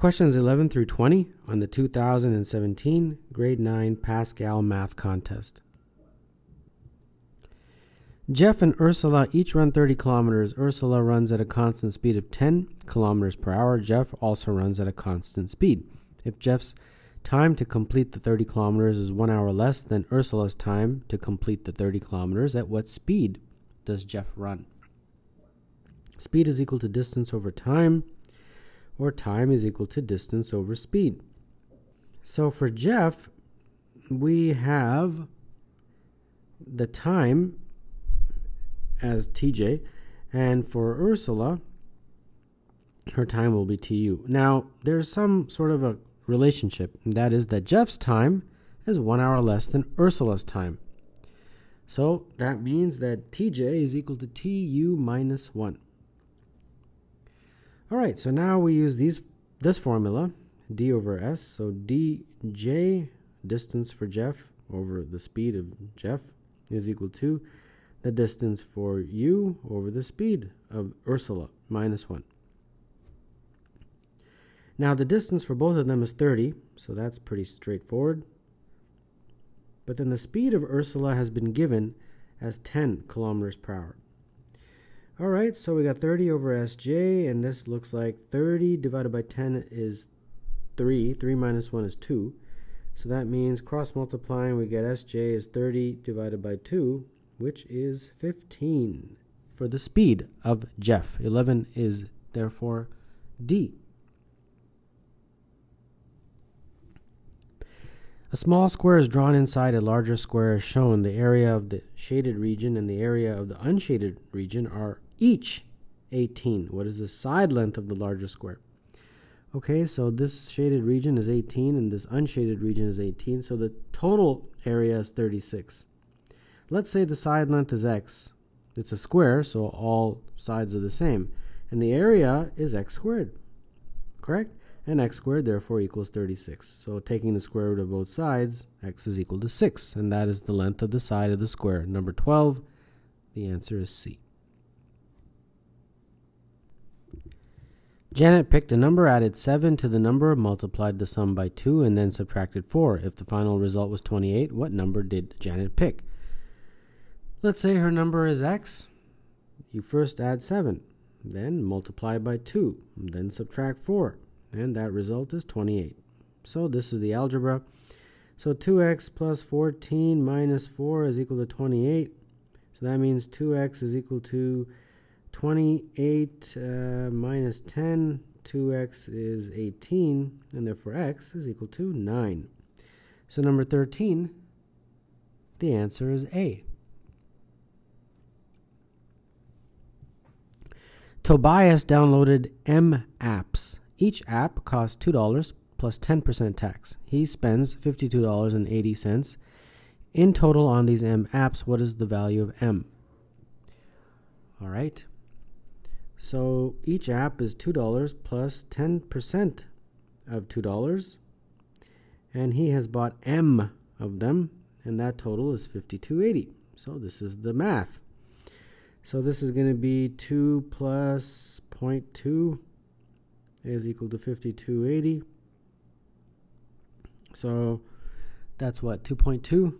Questions 11 through 20 on the 2017 Grade 9 Pascal Math Contest. Jeff and Ursula each run 30 kilometers. Ursula runs at a constant speed of 10 kilometers per hour. Jeff also runs at a constant speed. If Jeff's time to complete the 30 kilometers is one hour less than Ursula's time to complete the 30 kilometers, at what speed does Jeff run? Speed is equal to distance over time, or time is equal to distance over speed. So for Jeff, we have the time as TJ, and for Ursula, her time will be TU. Now, there's some sort of a relationship, and that is that Jeff's time is one hour less than Ursula's time. So that means that TJ is equal to TU minus 1. All right, so now we use these this formula, d over s. So dj, distance for Jeff over the speed of Jeff, is equal to the distance for u over the speed of Ursula, minus 1. Now the distance for both of them is 30, so that's pretty straightforward. But then the speed of Ursula has been given as 10 kilometers per hour. All right, so we got 30 over Sj, and this looks like 30 divided by 10 is 3. 3 minus 1 is 2. So that means cross multiplying, we get Sj is 30 divided by 2, which is 15 for the speed of Jeff. 11 is therefore D. A small square is drawn inside a larger square as shown. The area of the shaded region and the area of the unshaded region are each 18. What is the side length of the larger square? Okay, so this shaded region is 18 and this unshaded region is 18, so the total area is 36. Let's say the side length is x. It's a square, so all sides are the same. And the area is x squared, correct? And x squared therefore equals 36. So taking the square root of both sides, x is equal to 6. And that is the length of the side of the square. Number 12, the answer is C. Janet picked a number, added 7 to the number, multiplied the sum by 2, and then subtracted 4. If the final result was 28, what number did Janet pick? Let's say her number is x. You first add 7, then multiply by 2, then subtract 4, and that result is 28. So this is the algebra. So 2x plus 14 minus 4 is equal to 28. So that means 2x is equal to 28 uh, minus 10. 2x is 18, and therefore x is equal to 9. So number 13, the answer is A. Tobias downloaded M apps. Each app costs $2 plus 10% tax. He spends $52.80. In total on these M apps, what is the value of M? All right. So each app is $2 plus 10% of $2. And he has bought M of them, and that total is 52.80. So this is the math. So this is going to be 2 plus 0.2 is equal to 5280. So that's what, 2.2?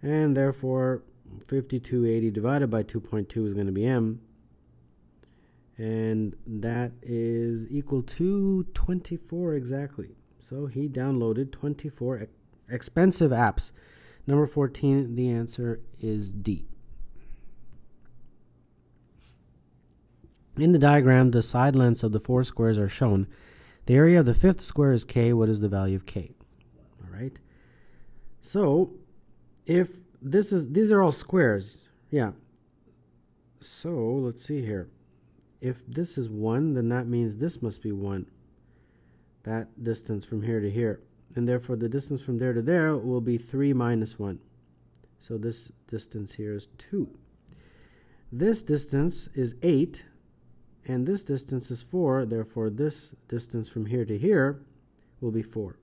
And therefore, 5280 divided by 2.2 is going to be m. And that is equal to 24 exactly. So he downloaded 24 expensive apps. Number 14, the answer is D. In the diagram, the side lengths of the four squares are shown. The area of the fifth square is k. What is the value of k? All right. So, if this is these are all squares, yeah. So let's see here. If this is one, then that means this must be one. That distance from here to here, and therefore the distance from there to there will be three minus one. So this distance here is two. This distance is eight and this distance is 4, therefore this distance from here to here will be 4.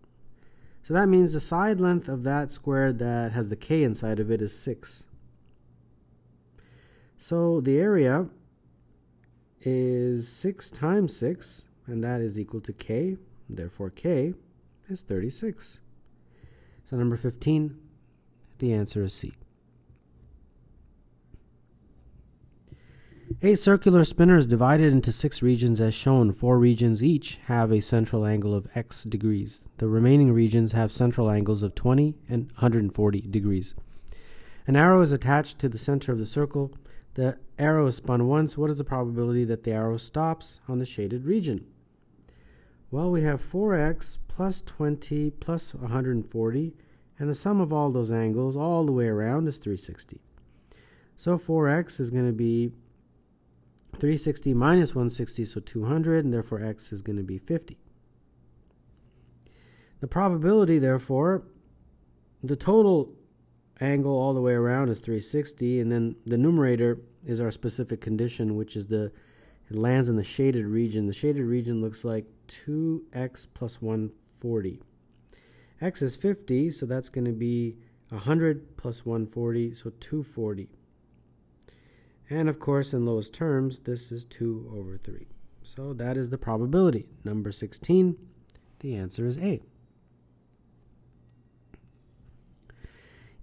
So that means the side length of that square that has the k inside of it is 6. So the area is 6 times 6, and that is equal to k. Therefore, k is 36. So, number 15, the answer is C. A circular spinner is divided into six regions as shown. Four regions each have a central angle of x degrees. The remaining regions have central angles of 20 and 140 degrees. An arrow is attached to the center of the circle. The arrow is spun once. What is the probability that the arrow stops on the shaded region? Well, we have 4x plus 20 plus 140, and the sum of all those angles all the way around is 360. So 4x is going to be 360 minus 160, so 200, and therefore x is going to be 50. The probability, therefore, the total angle all the way around is 360, and then the numerator is our specific condition, which is the it lands in the shaded region. The shaded region looks like 2x plus 140. x is 50, so that's going to be 100 plus 140, so 240. And of course, in lowest terms, this is 2 over 3. So that is the probability. Number 16, the answer is A.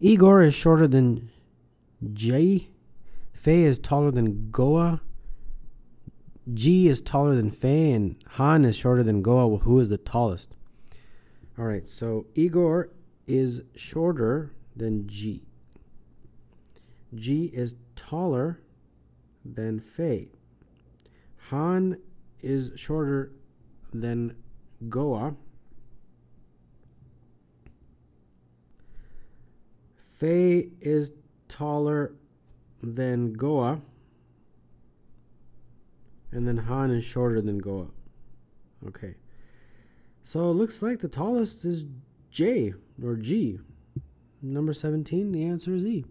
Igor is shorter than J. Faye is taller than Goa. G is taller than Faye, and Han is shorter than Goa. Who is the tallest? All right, so Igor is shorter than G. G is taller than Faye. Han is shorter than Goa. Faye is taller than Goa. And then Han is shorter than Goa. Okay. So it looks like the tallest is J or G. Number 17, the answer is E.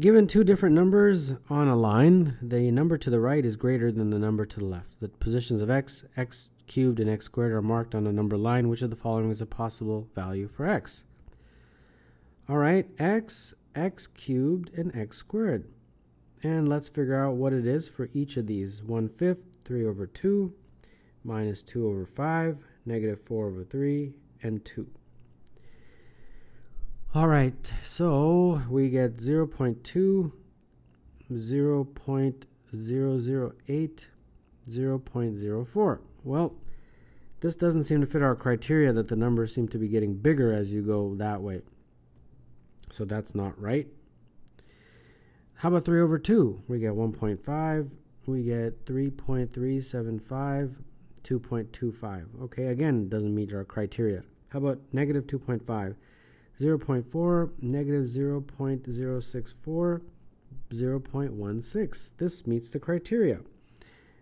Given two different numbers on a line, the number to the right is greater than the number to the left. The positions of x, x cubed, and x squared are marked on a number line. Which of the following is a possible value for x? All right, x, x cubed, and x squared. And let's figure out what it is for each of these. 1 fifth, 3 over 2, minus 2 over 5, negative 4 over 3, and 2. All right, so we get 0 0.2, 0 0.008, 0 0.04. Well, this doesn't seem to fit our criteria that the numbers seem to be getting bigger as you go that way. So that's not right. How about 3 over 2? We get 1.5. We get 3.375, 2.25. Okay, again, doesn't meet our criteria. How about negative 2.5? 0.4, negative 0.064, 0.16. This meets the criteria.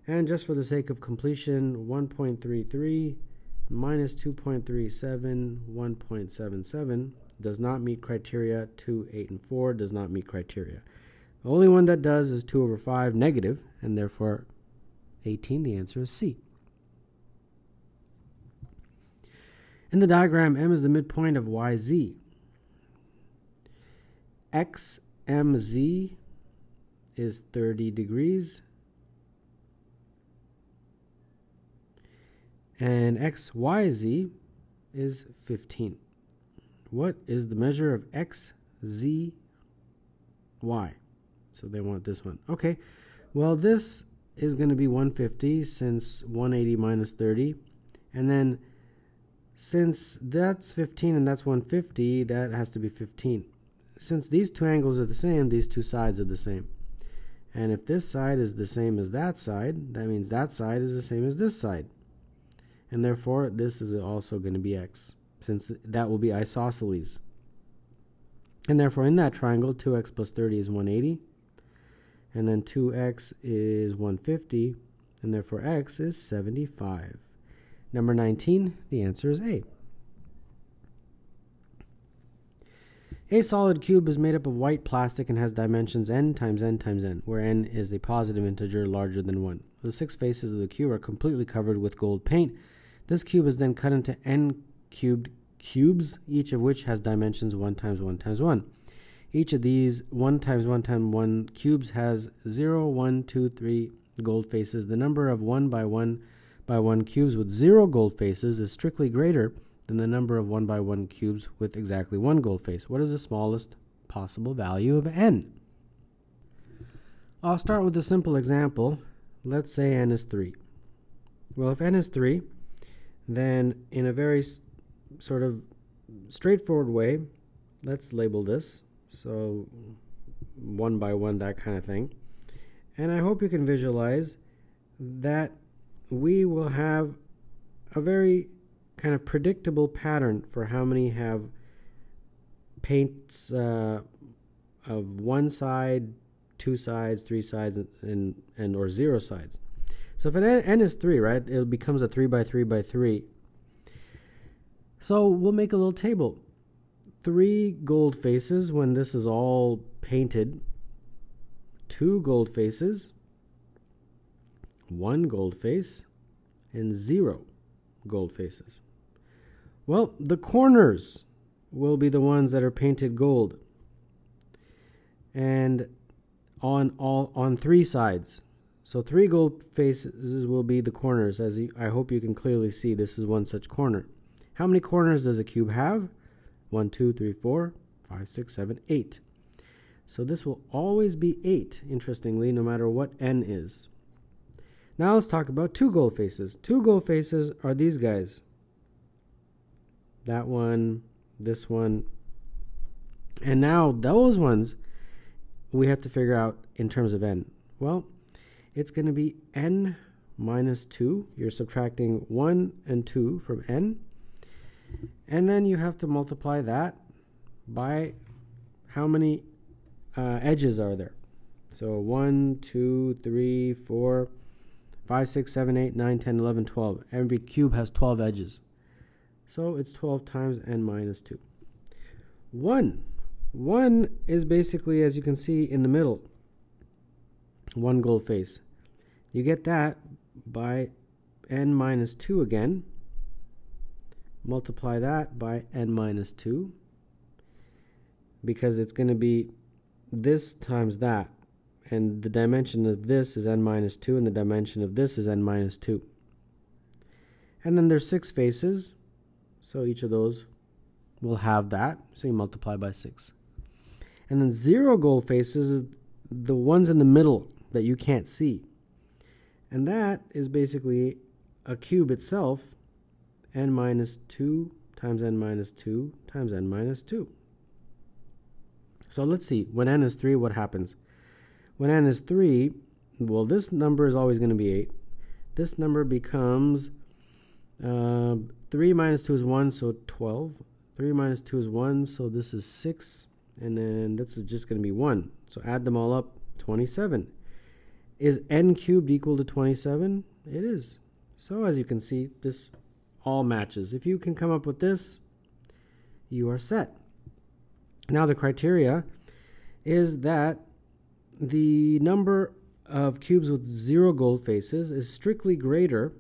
And just for the sake of completion, 1.33 minus 2.37, 1.77 does not meet criteria. 2, 8, and 4 does not meet criteria. The only one that does is 2 over 5 negative, and therefore 18, the answer is C. In the diagram, M is the midpoint of YZ. XMZ is 30 degrees. And XYZ is 15. What is the measure of XZY? So they want this one. Okay, well, this is going to be 150 since 180 minus 30. And then since that's 15 and that's 150, that has to be 15 since these two angles are the same, these two sides are the same. And if this side is the same as that side, that means that side is the same as this side. And therefore, this is also going to be x, since that will be isosceles. And therefore, in that triangle, 2x plus 30 is 180. And then 2x is 150. And therefore, x is 75. Number 19, the answer is A. A solid cube is made up of white plastic and has dimensions n times n times n, where n is a positive integer larger than 1. The six faces of the cube are completely covered with gold paint. This cube is then cut into n cubed cubes, each of which has dimensions 1 times 1 times 1. Each of these 1 times 1 times 1 cubes has 0, 1, 2, 3 gold faces. The number of 1 by 1 by 1 cubes with 0 gold faces is strictly greater than the number of 1 by 1 cubes with exactly 1 gold face. What is the smallest possible value of n? I'll start with a simple example. Let's say n is 3. Well, if n is 3, then in a very sort of straightforward way, let's label this. So one by one, that kind of thing. And I hope you can visualize that we will have a very kind of predictable pattern for how many have paints uh, of one side, two sides, three sides, and, and or zero sides. So if an n, is 3, right, it becomes a 3 by 3 by 3. So we'll make a little table. Three gold faces when this is all painted. Two gold faces. One gold face. And zero gold faces. Well, the corners will be the ones that are painted gold. And on all on three sides. So three gold faces will be the corners. As you, I hope you can clearly see, this is one such corner. How many corners does a cube have? One, two, three, four, five, six, seven, eight. So this will always be 8, interestingly, no matter what n is. Now let's talk about two gold faces. Two gold faces are these guys. That one, this one. And now those ones we have to figure out in terms of n. Well, it's going to be n minus 2. You're subtracting 1 and 2 from n. And then you have to multiply that by how many uh, edges are there. So 1, 2, 3, 4, 5, 6, 7, 8, 9, 10, 11, 12. Every cube has 12 edges. So it's 12 times n minus 2. 1. 1 is basically, as you can see, in the middle one gold face. You get that by n minus 2 again. Multiply that by n minus 2 because it's going to be this times that. And the dimension of this is n minus 2 and the dimension of this is n minus 2. And then there's six faces. So each of those will have that. So you multiply by 6. And then zero gold faces is the ones in the middle that you can't see. And that is basically a cube itself, n minus 2 times n minus 2 times n minus 2. So let's see, when n is 3, what happens? When n is 3, well, this number is always going to be 8. This number becomes uh, 3 minus 2 is 1, so 12. 3 minus 2 is 1, so this is 6. And then this is just going to be 1. So add them all up, 27. Is n cubed equal to 27? It is. So as you can see, this all matches. If you can come up with this, you are set. Now the criteria is that the number of cubes with zero gold faces is strictly greater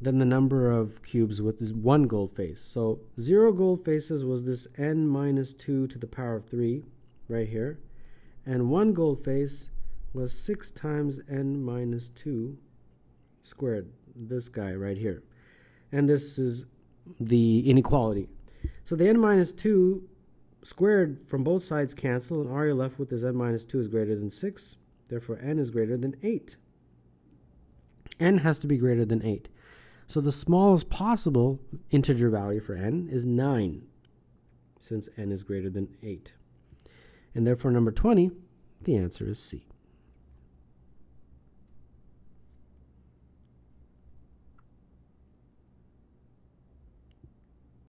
than the number of cubes with one gold face. So zero gold faces was this n minus 2 to the power of 3 right here. And one gold face was 6 times n minus 2 squared, this guy right here. And this is the inequality. So the n minus 2 squared from both sides cancel, and all you're left with is n minus 2 is greater than 6. Therefore, n is greater than 8. n has to be greater than 8. So the smallest possible integer value for n is 9, since n is greater than 8. And therefore, number 20, the answer is C.